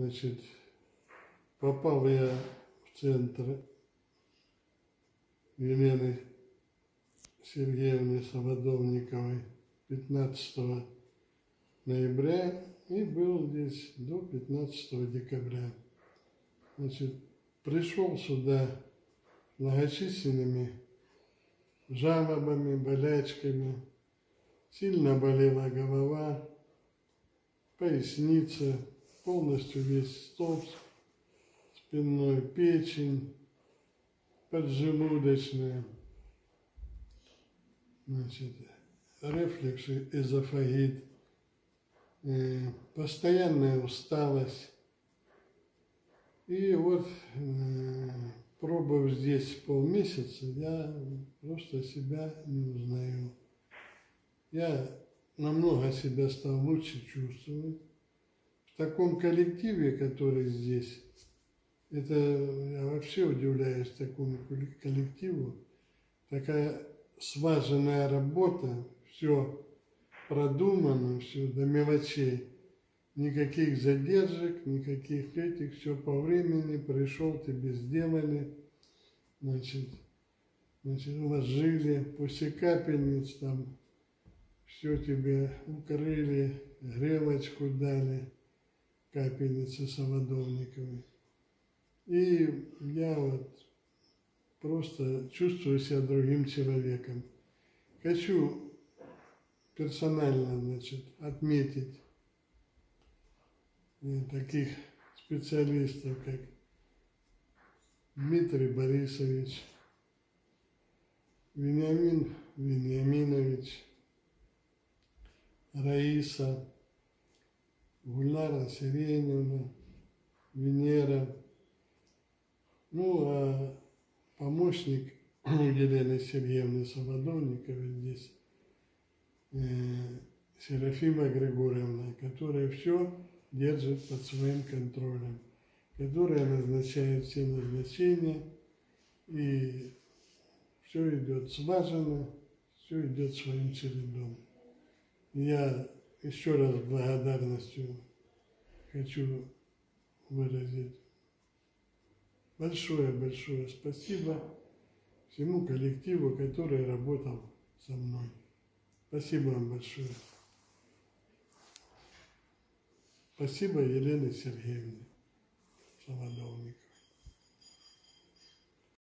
Значит, попал я в центр Елены Сергеевны Солодовниковой 15 ноября и был здесь до 15 декабря. Значит, пришел сюда многочисленными жалобами, болячками. Сильно болела голова, поясница, полностью весь столб, спинной печень, поджелудочная, значит, рефлюкс, эзофагит, э, постоянная усталость. И вот э, пробыв здесь полмесяца, я просто себя не узнаю. Я намного себя стал лучше чувствовать. В таком коллективе, который здесь, это я вообще удивляюсь такому коллективу. Такая слаженная работа, все продумано, все до мелочей. Никаких задержек, никаких этих, все по времени, пришел, тебе сделали, значит, значит, уложили, после капельниц там все тебе укрыли, грелочку дали, капельницы Солодовниковой. И я вот просто чувствую себя другим человеком. Хочу персонально, значит, отметить э, таких специалистов, как Дмитрий Борисович, Вениамин Вениаминович, Раиса, Гульнара Сиреневна, Венера, ну, а помощник Елены Сергеевны Солодовниковой здесь, э, Серафима Григорьевна, которая все держит под своим контролем, которая назначает все назначения, и все идет слаженно, все идет своим чередом. Я еще раз благодарностью хочу выразить большое-большое спасибо всему коллективу, который работал со мной. Спасибо вам большое. Спасибо Елене Сергеевне Солодовник.